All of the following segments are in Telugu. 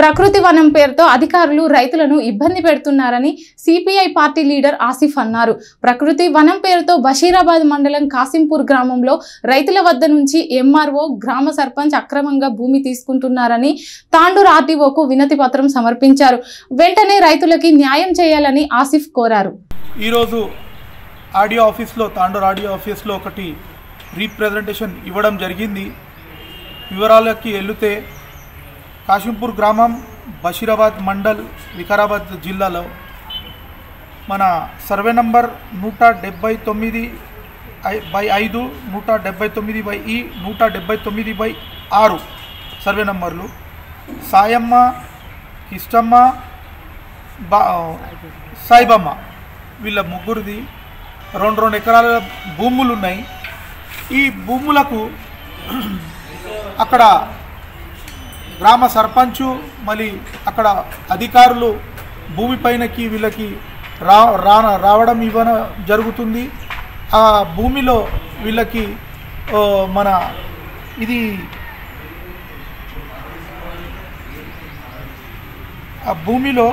ప్రకృతి వనం పేరుతో అధికారులు రైతులను ఇబ్బంది పెడుతున్నారని సిపిఐ పార్టీ లీడర్ ఆసిఫ్ అన్నారు. ప్రకృతి వనం పేరుతో బషీరాబాద్ మండలం కాసింపూర్ గ్రామంలో రైతుల వద్ద నుంచి ఎంఆర్ఓ గ్రామ సర్పంచ్ అక్రమంగా భూమి తీసుకుంటున్నారని తాండూరు ఆర్టీఓకు వినతి పత్రం సమర్పించారు. వెంటనే రైతులకి న్యాయం చేయాలని ఆసిఫ్ కోరారు. ఈరోజు ఆడియో ఆఫీస్లో తాండూర్ ఆడియో ఆఫీస్లో ఒకటి రీప్రజెంటేషన్ ఇవ్వడం జరిగింది. వివరాలకి వెళితే కాశింపూర్ గ్రామం బషీరాబాద్ మండల్ వికారాబాద్ జిల్లాలో మన సర్వే నంబర్ నూట డెబ్బై తొమ్మిది ఐ- బై ఐదు నూట డెబ్బై తొమ్మిది బై ఈ నూట డెబ్బై తొమ్మిది బై ఆరు సర్వే నంబర్లు. సాయమ్మ కిష్టమ్మ బా సాయిబమ్మ వీళ్ళ ముగ్గురిది రెండు రెండు ఎకరాల భూములు ఉన్నాయి ఈ భూములకు అక్కడ గ్రామ సర్పంచు మళ్ళీ అక్కడ అధికారులు భూమి పైనకి వీళ్ళకి రా రా రావడం ఇవ్వన జరుగుతుంది. ఆ భూమిలో వీళ్ళకి మన ఇది ఆ భూమిలో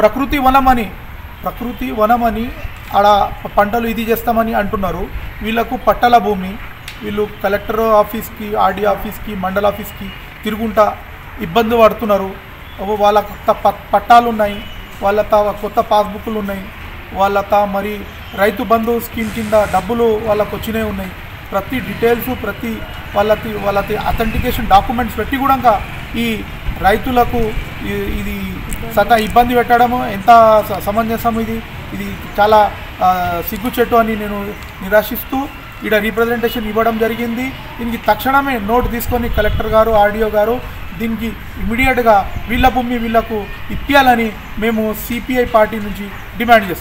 ప్రకృతి వనమని ప్రకృతి వనమని ఆడ పంటలు ఇది చేస్తామని అంటున్నారు. వీళ్ళకు పట్టల భూమి వీళ్ళు కలెక్టర్ ఆఫీస్కి ఆర్డీ ఆఫీస్కి మండల ఆఫీస్కి తిరుగుంటా ఇబ్బంది పడుతున్నారు. వాళ్ళ కొత్త ప- పట్టాలు ఉన్నాయి వాళ్ళ కొత్త పాస్బుక్లు ఉన్నాయి వాళ్ళ మరి రైతు బంధు స్కీమ్ కింద డబ్బులు వాళ్ళకు వచ్చినాయి ఉన్నాయి. ప్రతి డీటెయిల్స్ ప్రతి వాళ్ళకి వాళ్ళకి అథెంటికేషన్ డాక్యుమెంట్స్ పెట్టి కూడా ఈ రైతులకు ఇది సత ఇబ్బంది పెట్టడము ఎంత సమంజసం ఇది? ఇది చాలా సిగ్గు సిగ్గుచెట్టు అని నేను నిరాశిస్తూ ఇక్కడ రీప్రజెంటేషన్ ఇవ్వడం జరిగింది. దీనికి తక్షణమే నోట్ తీసుకొని కలెక్టర్ గారు ఆర్డీఓ గారు దీనికి ఇమీడియట్గా వీళ్ళ భూమి వీళ్ళకు ఇప్పియాలని మేము సిపిఐ పార్టీ నుంచి డిమాండ్ చేస్తాం